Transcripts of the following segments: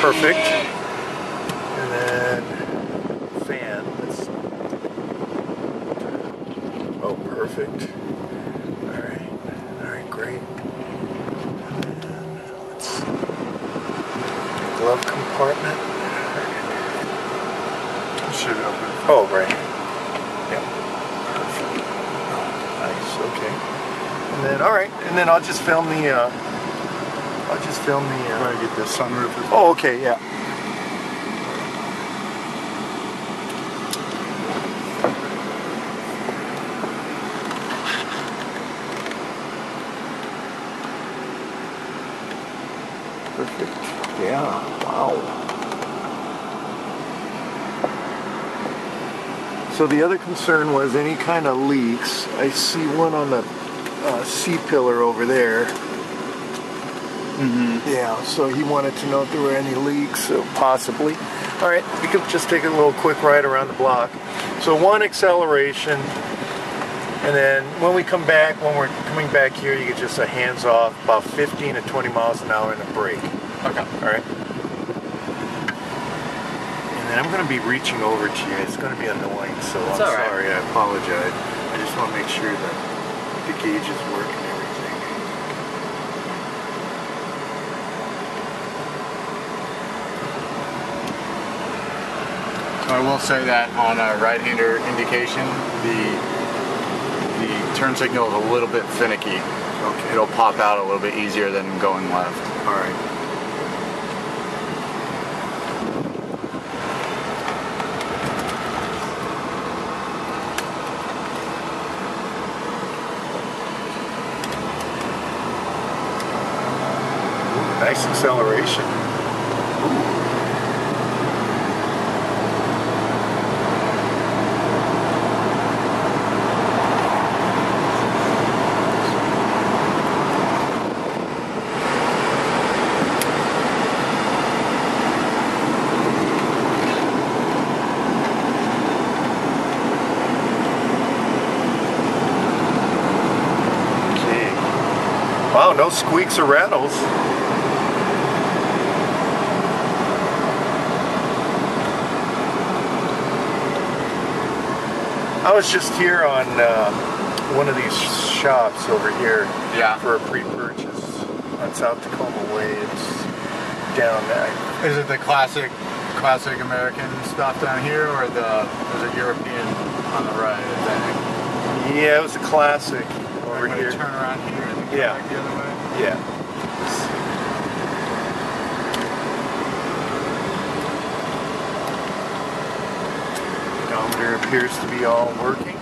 perfect. And then fan. Let's, oh, perfect. All right. All right, great. And then let's. Glove compartment. Should open. Oh, right. Yeah. Perfect. Oh, nice. Okay. And then, all right. And then I'll just film the. Uh, I'll just film the. Uh, to get the sunroof. oh, okay. Yeah. Perfect. Yeah. Wow. So the other concern was any kind of leaks. I see one on the uh, C pillar over there. Mm-hmm. Yeah, so he wanted to know if there were any leaks, so possibly. All right, we could just take a little quick ride around the block. So one acceleration, and then when we come back, when we're coming back here, you get just a hands off, about 15 to 20 miles an hour and a brake. Okay. All right. And then I'm going to be reaching over to you. It's going to be annoying, so It's I'm right. sorry. I apologize. I just want to make sure that the gauges work and everything. So I will say that on a right-hander indication, the the turn signal is a little bit finicky. Okay. It'll pop out a little bit easier than going left. All right. Nice acceleration. Okay. Wow, no squeaks or rattles. I was just here on uh, one of these shops over here Yeah. for a pre-purchase on South Tacoma Way. It's down there. Is it the classic classic American stuff down here, or the is it European on the right? Is that Yeah, it was a classic over here. turn around here and then go Yeah. the other way? Yeah. Odometer appears to be all working.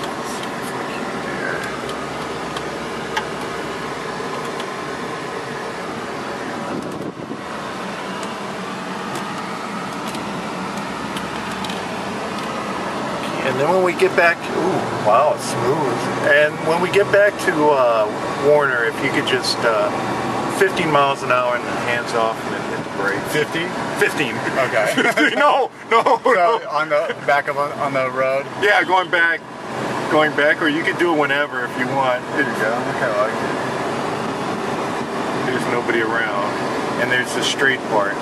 Let's see if we can there. And then when we get back, ooh, wow, it's smooth. And when we get back to uh, Warner, if you could just uh, 15 miles an hour and hands off and then hit the brake. 50? 15. Okay. no, no, So no. on the back of on the road. Yeah, going back, going back, or you could do it whenever if you want. There you go. I kind of like it. There's nobody around, and there's the straight part.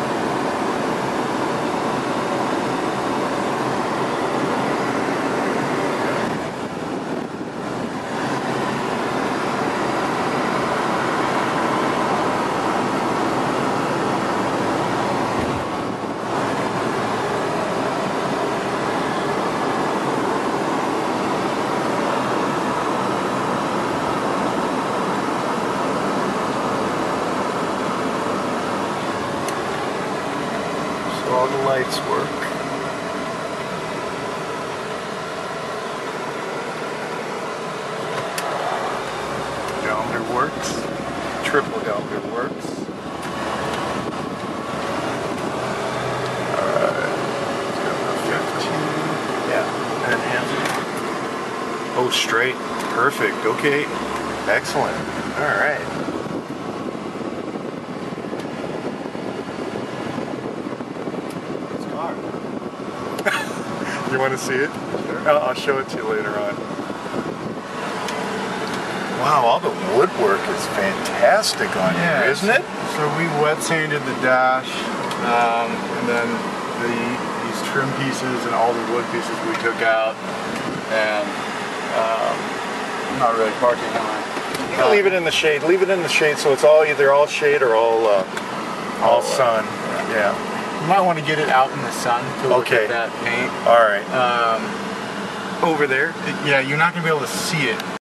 So all the lights work. Odometer works. Triple odometer works. Alright. Yeah. And hands. Oh, straight. Perfect. Okay. Excellent. All right. You want to see it? I'll, I'll show it to you later on. Wow, all the woodwork is fantastic on Yeah, here, isn't it? So we wet sanded the dash, um, and then the these trim pieces and all the wood pieces we took out, and um, I'm not really parking on. You can leave it in the shade. Leave it in the shade so it's all either all shade or all uh, all All, uh, sun. Yeah. You might want to get it out in the sun to look Okay. at that paint. All right. Um, Over there. yeah, you're not gonna be able to see it